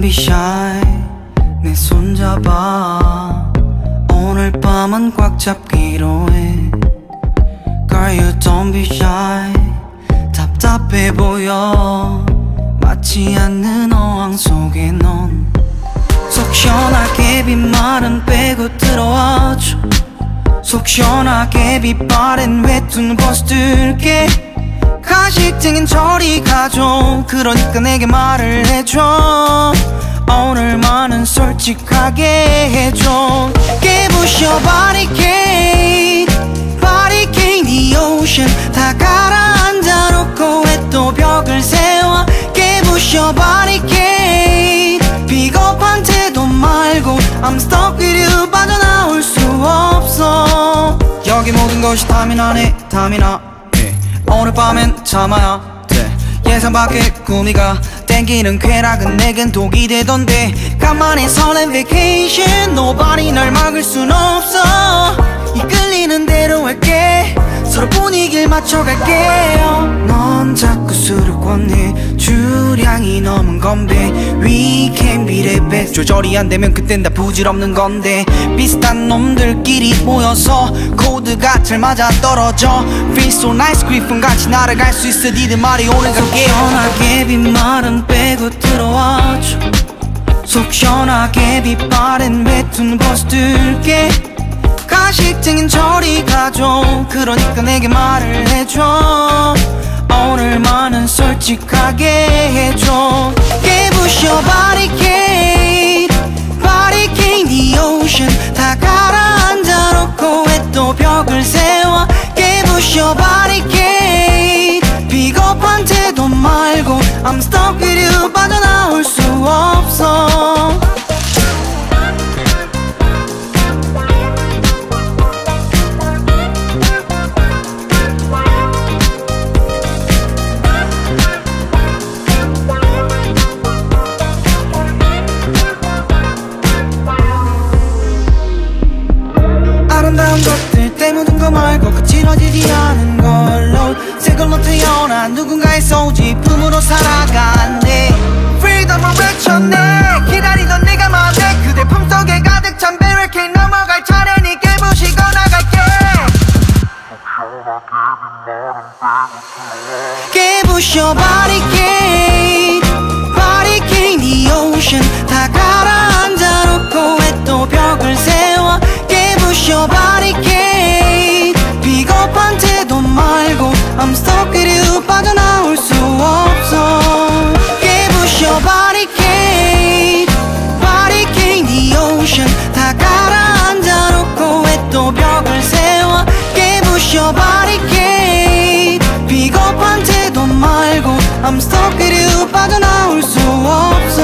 be shy. 내 손잡아. 오늘 밤은 꽉 잡기로 해. Girl you don't be shy. 답답해 보여. 맞지 않는 어항 속에 넌. 속 시원하게 빗마른 빼고 들어와줘. 속 시원하게 빛바랜 외투는 벗들게 가식증인 저리 가줘 그러니까 내게 말을 해줘. 오늘만은 솔직하게 해줘. 깨부셔 바리케이트 바리케이트 네 오션 다 가라앉아 놓고 왜 또 벽을 세워? 깨부셔 바리케이트 비겁한 태도 말고 I'm stuck with you. 빠져나올 수 없어. 여기 모든 것이 탐이 나네 탐이 나 예. 오늘 밤엔 참아야 돼. 예상 밖의 꿈이가 땡기는 쾌락은 내겐 독이 되던데. 간만에 설렘 vacation Nobody 날 막을 순 없어. 이끌리는 대로 할게. 서로 분위기를 맞춰갈게요. 넌 자꾸 술을 권해 주량이 넘은 건배 We can be the best. 조절이 안 되면 그땐 다 부질없는 건데 비슷한 놈들끼리 모여서 코드가 잘 맞아 떨어져. Feel so nice 그리폰같이 날아갈 수 있어. 니들 말이 오늘 갈게 시원하게 빗말은 빼고 들어와줘. 속 시원하게 빛바랜 외투는 벗들게 가식증인 저리 가줘 그러니까 내게 말을 해줘 오늘만은 솔직하게 해줘. 깨부셔 바리케이트 바리케이트 네 오션 다 가라앉아 놓고 왜 또 벽을 세워. 깨부셔 바리케이트 비겁한 태도 말고 I'm stuck with you. 빠져나올 수 없어 묻은 거 말고 거칠어지지 않은 걸로. 새 걸로 태어난 누군가의 소지품으로 살아간대. Freedom을 외쳤네. 기다리던 네가 맘에 그대 품속에 가득 찬 베리케인 넘어갈 차례니 깨부시고 나갈게. 깨부셔 바리케 I'm stuck with you, 빠져나올 수 없어